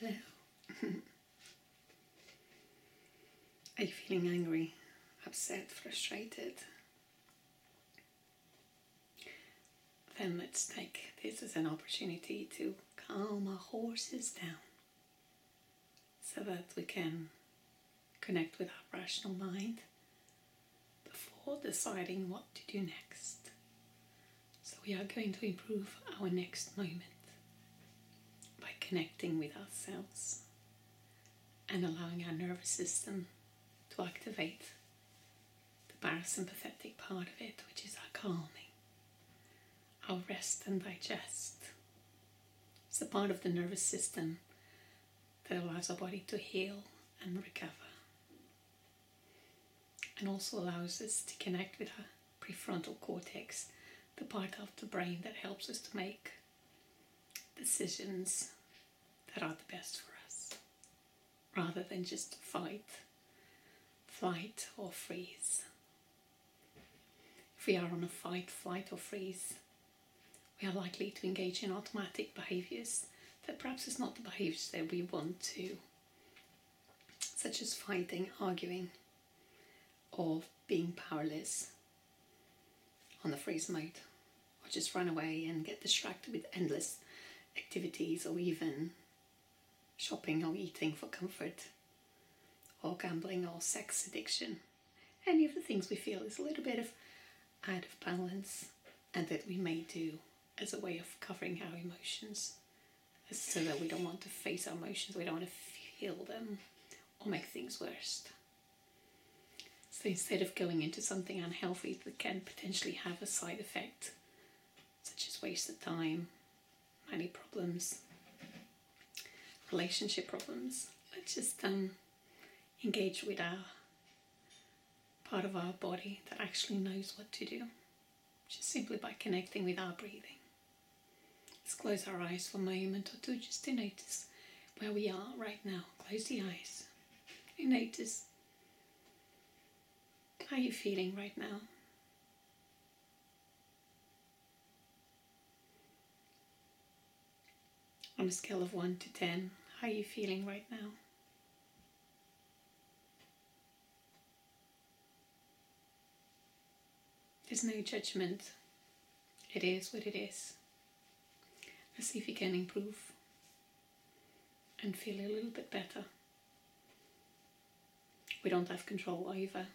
Are you feeling angry, upset, frustrated? Then let's take this as an opportunity to calm our horses down so that we can connect with our rational mind before deciding what to do next. So, we are going to improve our next moment connecting with ourselves and allowing our nervous system to activate the parasympathetic part of it, which is our calming, our rest and digest. It's a part of the nervous system that allows our body to heal and recover, and also allows us to connect with our prefrontal cortex, the part of the brain that helps us to make decisions that are the best for us, rather than just fight flight or freeze. If we are on a fight, flight, or freeze, we are likely to engage in automatic behaviors that perhaps is not the behaviors that we want to, such as fighting, arguing, or being powerless on the freeze mode, or just run away and get distracted with endless activities or even shopping or eating for comfort or gambling or sex addiction. Any of the things we feel is a little bit of out of balance and that we may do as a way of covering our emotions so that we don't want to face our emotions, we don't want to feel them or make things worse. So instead of going into something unhealthy that can potentially have a side effect, such as wasted time, money problems, relationship problems, let's just um, engage with our part of our body that actually knows what to do, just simply by connecting with our breathing. Let's close our eyes for a moment or two just to notice where we are right now. Close the eyes and notice how you're feeling right now. On a scale of 1 to 10, how are you feeling right now? There's no judgment. It is what it is. Let's see if you can improve and feel a little bit better. We don't have control over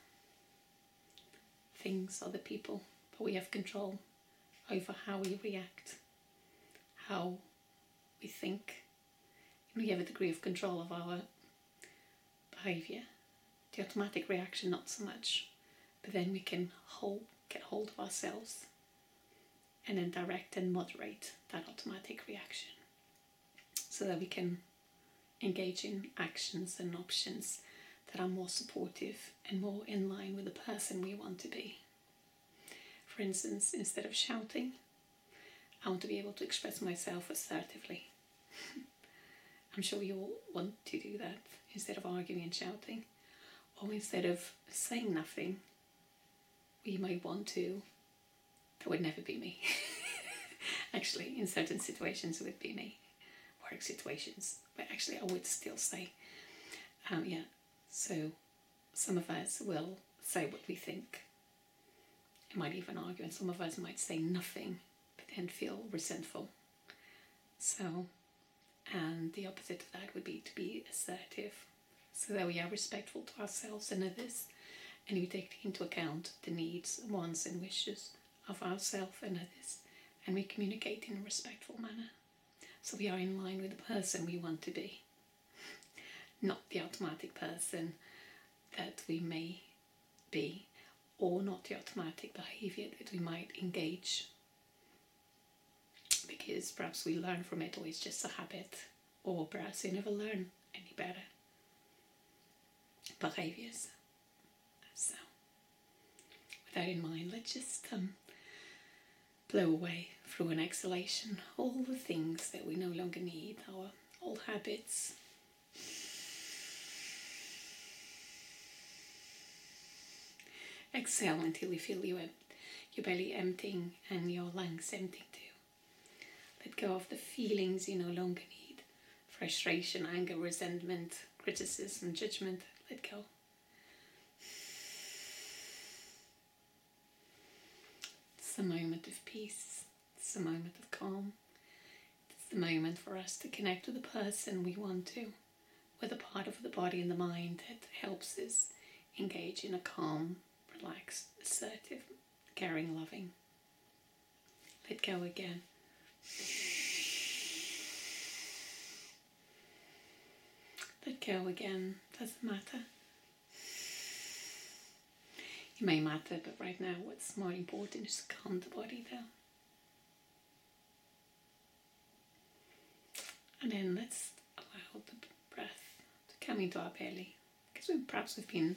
things, other people, but we have control over how we react, how we think. We have a degree of control of our behavior. The automatic reaction, not so much, but then we can hold get hold of ourselves and then direct and moderate that automatic reaction so that we can engage in actions and options that are more supportive and more in line with the person we want to be. For instance, instead of shouting, I want to be able to express myself assertively. I'm sure you all want to do that instead of arguing and shouting, or instead of saying nothing, we might want to. That would never be me. actually, in certain situations, it would be me. Work situations. But actually, I would still say, um, yeah. So, some of us will say what we think. I might even argue, and some of us might say nothing, then feel resentful. So, and the opposite of that would be to be assertive, so that we are respectful to ourselves and others and we take into account the needs, wants, and wishes of ourselves and others, and we communicate in a respectful manner. So we are in line with the person we want to be, not the automatic person that we may be, or not the automatic behavior that we might engage. Because perhaps we learn from it, or it's just a habit, or perhaps we never learn any better behaviors. So, with that in mind, let's just um, blow away through an exhalation all the things that we no longer need, our old habits. Exhale until you feel your, your belly emptying and your lungs emptying too. Let go of the feelings you no longer need, frustration, anger, resentment, criticism, judgment. Let go. It's a moment of peace. It's a moment of calm. It's the moment for us to connect with the person we want to, with a part of the body and the mind that helps us engage in a calm, relaxed, assertive, caring, loving. Let go again. Let go again. Doesn't matter. It may matter, but right now, what's more important is to calm the body down. And then let's allow the breath to come into our belly. Because we perhaps we've been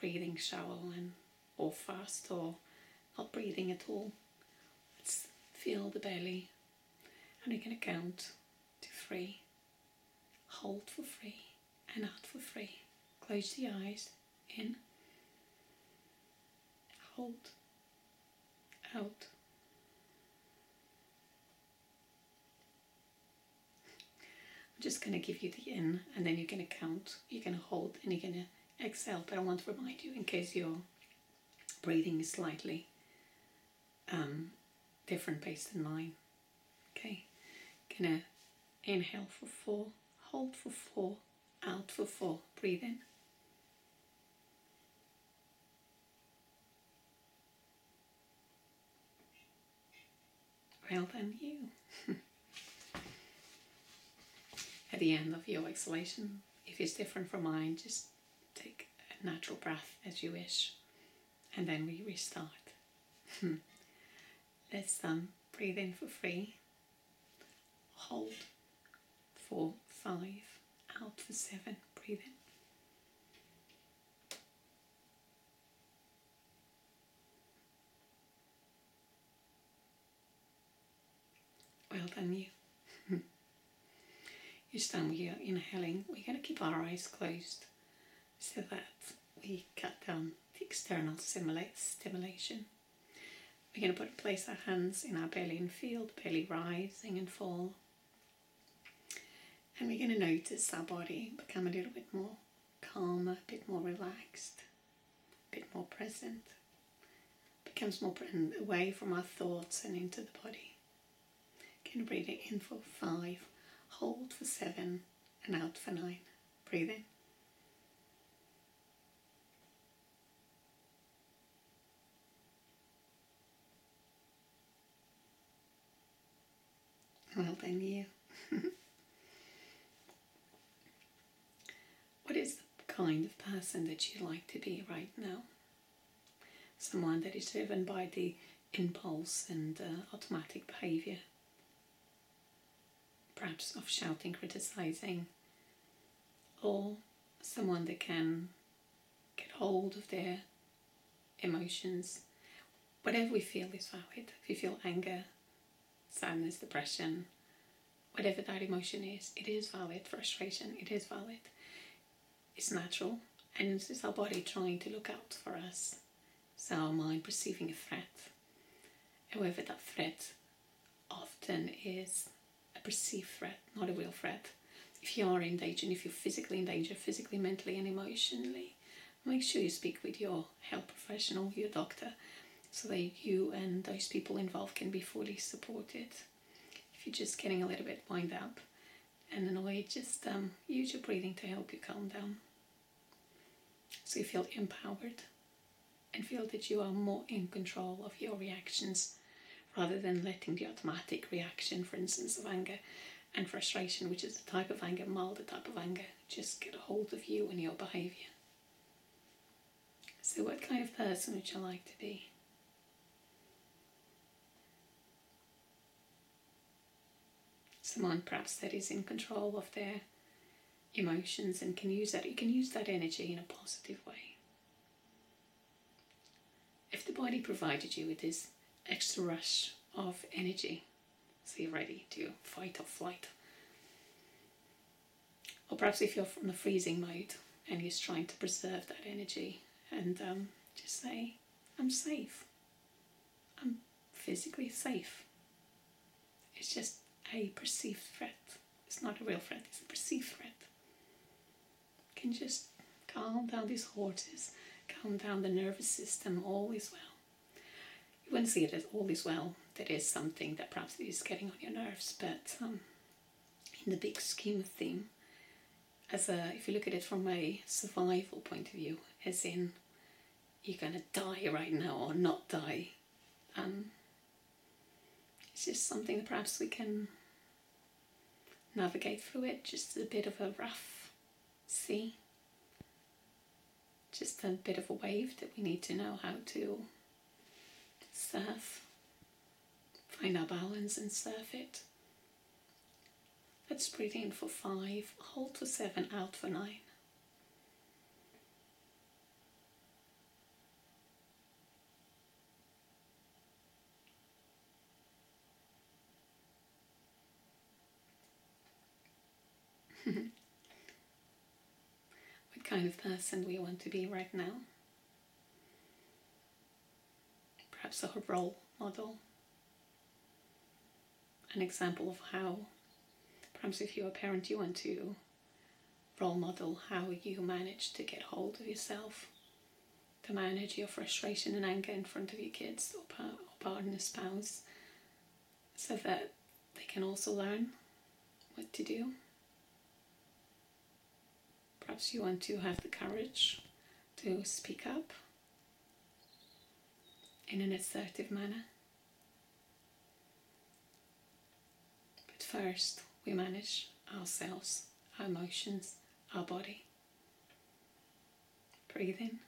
breathing shallow and or fast or not breathing at all. Let's feel the belly and we're to count to three. Hold for three and out for three. Close the eyes. In. Hold. Out. I'm just going to give you the in and then you're going to count. You're going to hold and you're going to exhale. But I want to remind you in case your breathing is slightly um, different pace than mine. Okay, gonna inhale for four, hold for four, out for four. Breathe in. Well done, you. At the end of your exhalation, if it's different from mine, just take a natural breath as you wish, and then we restart. Let's um, breathe in for three, hold for five, out for seven. Breathe in. Well done, you. you stand here inhaling. We're going to keep our eyes closed so that we cut down the external stimulation. We're going to put place our hands in our belly and feel the belly rising and fall. And we're going to notice our body become a little bit more calmer, a bit more relaxed, a bit more present. Becomes more away from our thoughts and into the body. Can breathe it in for five, hold for seven, and out for nine. Breathe in. Well done, you. what is the kind of person that you like to be right now? Someone that is driven by the impulse and uh, automatic behavior, perhaps of shouting, criticizing, or someone that can get hold of their emotions. Whatever we feel is valid. If you feel anger, sadness, depression, whatever that emotion is, it is valid. Frustration, it is valid. It's natural, and it's our body trying to look out for us. It's our mind perceiving a threat. However, that threat often is a perceived threat, not a real threat. If you are in danger, and if you're physically in danger, physically, mentally, and emotionally, make sure you speak with your health professional, your doctor, so that you and those people involved can be fully supported. If you're just getting a little bit wind up and annoyed, just um, use your breathing to help you calm down. So you feel empowered and feel that you are more in control of your reactions rather than letting the automatic reaction, for instance, of anger and frustration, which is a type of anger, milder type of anger, just get a hold of you and your behaviour. So, what kind of person would you like to be? someone perhaps that is in control of their emotions and can use that you can use that energy in a positive way if the body provided you with this extra rush of energy so you're ready to fight or flight or perhaps if you're from the freezing mode and you're trying to preserve that energy and um, just say i'm safe i'm physically safe it's just a perceived threat. It's not a real threat, it's a perceived threat. Can just calm down these horses, calm down the nervous system, all is well. You wouldn't see it as all is well. That is something that perhaps is getting on your nerves, but um, in the big scheme of things, as a, if you look at it from a survival point of view, as in you're gonna die right now or not die, um, it's just something that perhaps we can navigate through it. Just a bit of a rough sea, just a bit of a wave that we need to know how to surf, find our balance and surf it. Let's breathe in for five, hold for seven, out for nine. what kind of person we want to be right now? Perhaps a role model, an example of how Perhaps if you're a parent, you want to role model how you manage to get hold of yourself, to manage your frustration and anger in front of your kids or, par- or partner, spouse, so that they can also learn what to do. Perhaps you want to have the courage to speak up in an assertive manner. But first, we manage ourselves, our emotions, our body. Breathe in.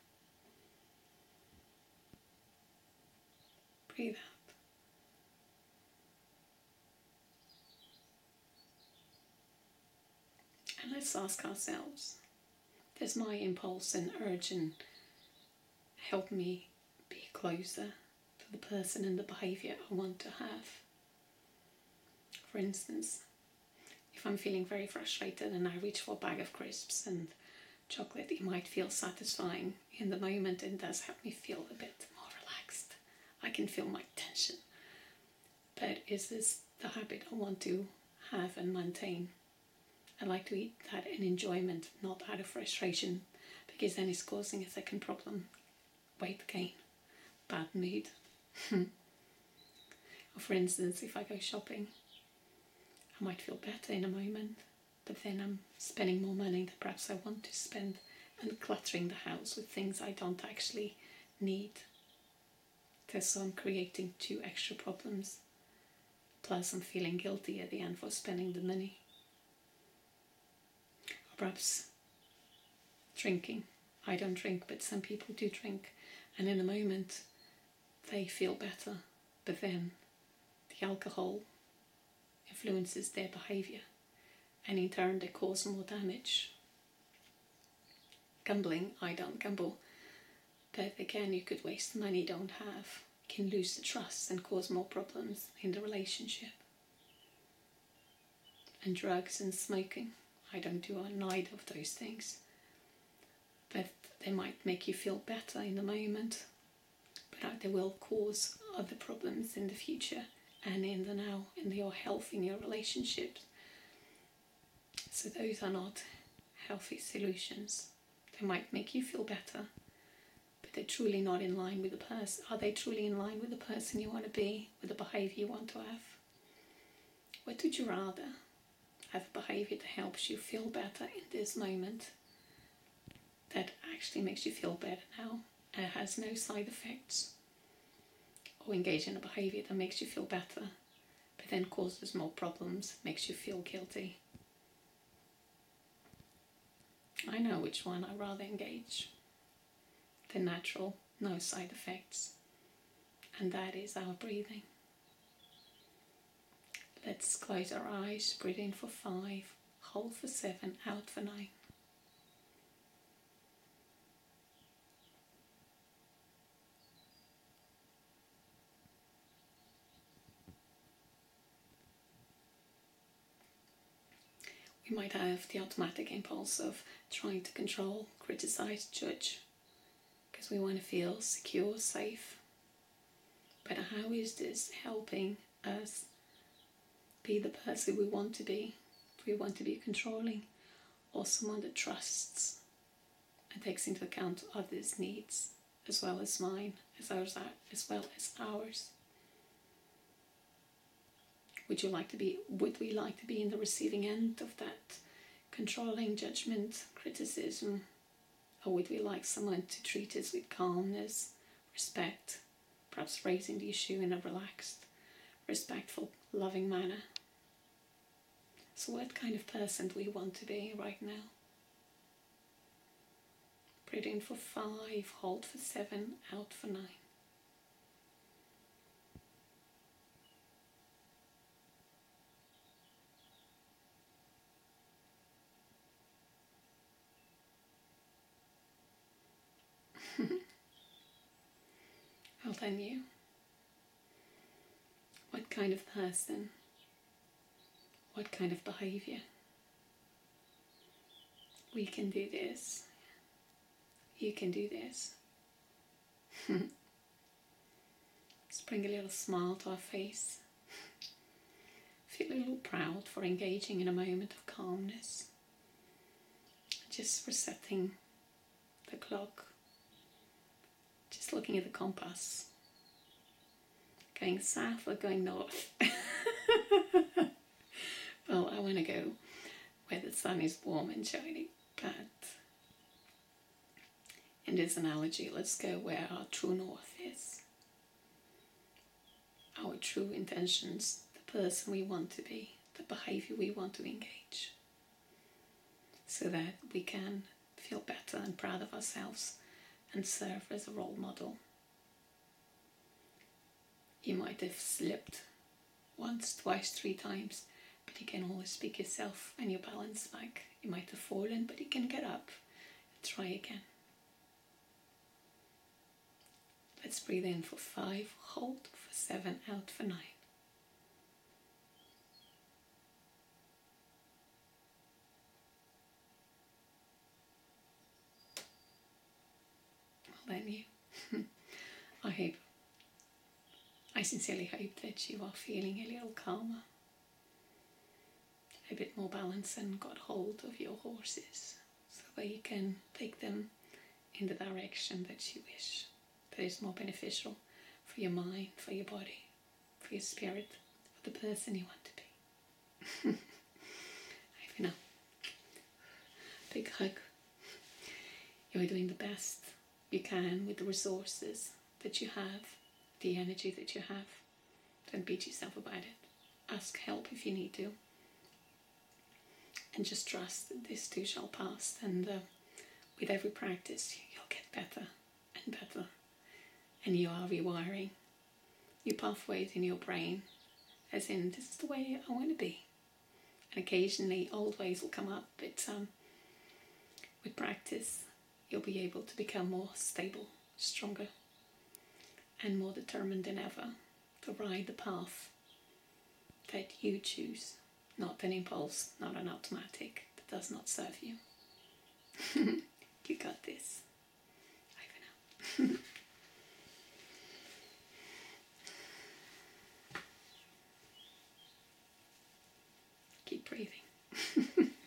Breathe out. And let's ask ourselves Does my impulse and urge and help me be closer to the person and the behavior I want to have? For instance, if I'm feeling very frustrated and I reach for a bag of crisps and chocolate, it might feel satisfying in the moment and does help me feel a bit more relaxed. I can feel my tension. But is this the habit I want to have and maintain? I like to eat that in enjoyment, not out of frustration, because then it's causing a second problem weight gain, bad mood. or for instance, if I go shopping I might feel better in a moment, but then I'm spending more money than perhaps I want to spend and cluttering the house with things I don't actually need. So I'm creating two extra problems. Plus, I'm feeling guilty at the end for spending the money. Perhaps drinking. I don't drink, but some people do drink, and in a moment they feel better, but then the alcohol influences their behavior. And in turn they cause more damage. Gambling, I don't gamble, but again, you could waste money you don't have, you can lose the trust and cause more problems in the relationship. And drugs and smoking, I don't do neither of those things, but they might make you feel better in the moment, but uh, they will cause other problems in the future and in the now, in your health, in your relationships. So, those are not healthy solutions. They might make you feel better, but they're truly not in line with the person. Are they truly in line with the person you want to be, with the behavior you want to have? What would you rather? Have a behavior that helps you feel better in this moment, that actually makes you feel better now, and has no side effects or engage in a behavior that makes you feel better, but then causes more problems, makes you feel guilty. I know which one I rather engage. The natural, no side effects. And that is our breathing. Let's close our eyes, breathe in for five, hold for seven, out for nine. We might have the automatic impulse of trying to control, criticize, judge, because we want to feel secure, safe. But how is this helping us be the person we want to be we want to be controlling or someone that trusts and takes into account others' needs as well as mine, as ours as well as ours? Would you like to be would we like to be in the receiving end of that controlling judgment, criticism? Or would we like someone to treat us with calmness, respect, perhaps raising the issue in a relaxed, respectful, loving manner? So, what kind of person do we want to be right now? Breathe in for five, hold for seven, out for nine. well then you. What kind of person? What kind of behavior? We can do this. You can do this. Let's bring a little smile to our face. Feel a little proud for engaging in a moment of calmness. Just resetting the clock. Just looking at the compass. Going south or going north? well, I want to go where the sun is warm and shining, but in this analogy, let's go where our true north is. Our true intentions, the person we want to be, the behavior we want to engage, so that we can feel better and proud of ourselves and serve as a role model. You might have slipped once, twice, three times, but you can always pick yourself and your balance back. You might have fallen, but you can get up and try again. Let's breathe in for five, hold for seven, out for nine. Then you, I hope, I sincerely hope that you are feeling a little calmer, a bit more balance and got hold of your horses so that you can take them in the direction that you wish that is more beneficial for your mind, for your body, for your spirit, for the person you want to be. I you know, big hug. You're doing the best you can with the resources that you have, the energy that you have. Don't beat yourself about it. Ask help if you need to. And just trust that this too shall pass. And uh, with every practice, you'll get better and better and you are rewiring your pathways in your brain, as in, this is the way I want to be. And occasionally, old ways will come up, but um, with practice, you'll be able to become more stable, stronger, and more determined than ever to ride the path that you choose, not an impulse, not an automatic that does not serve you. you got this. Bye for now. keep breathing.